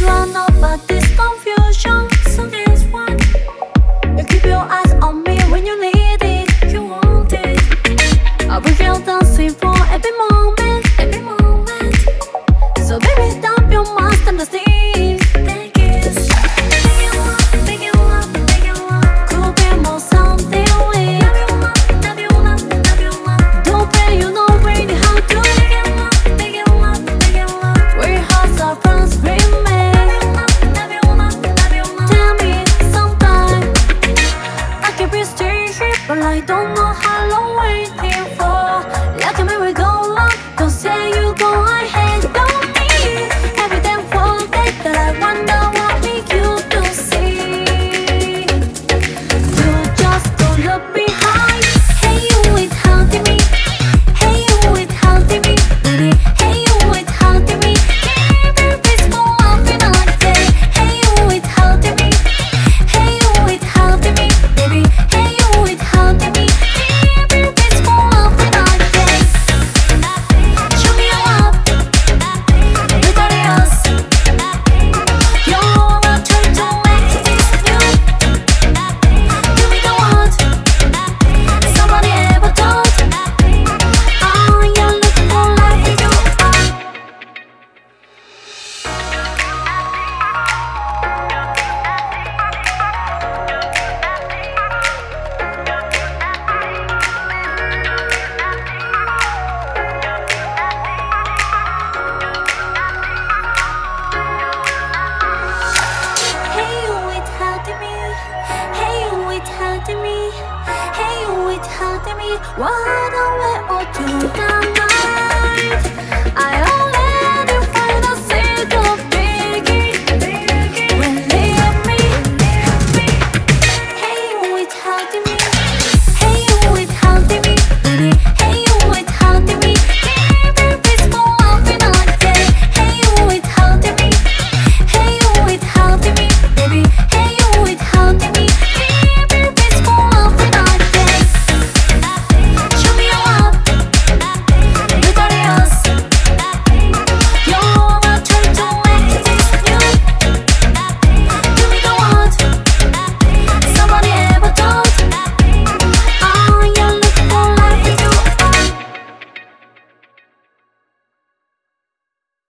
You are not but don't know how long waiting. why don't we all do down?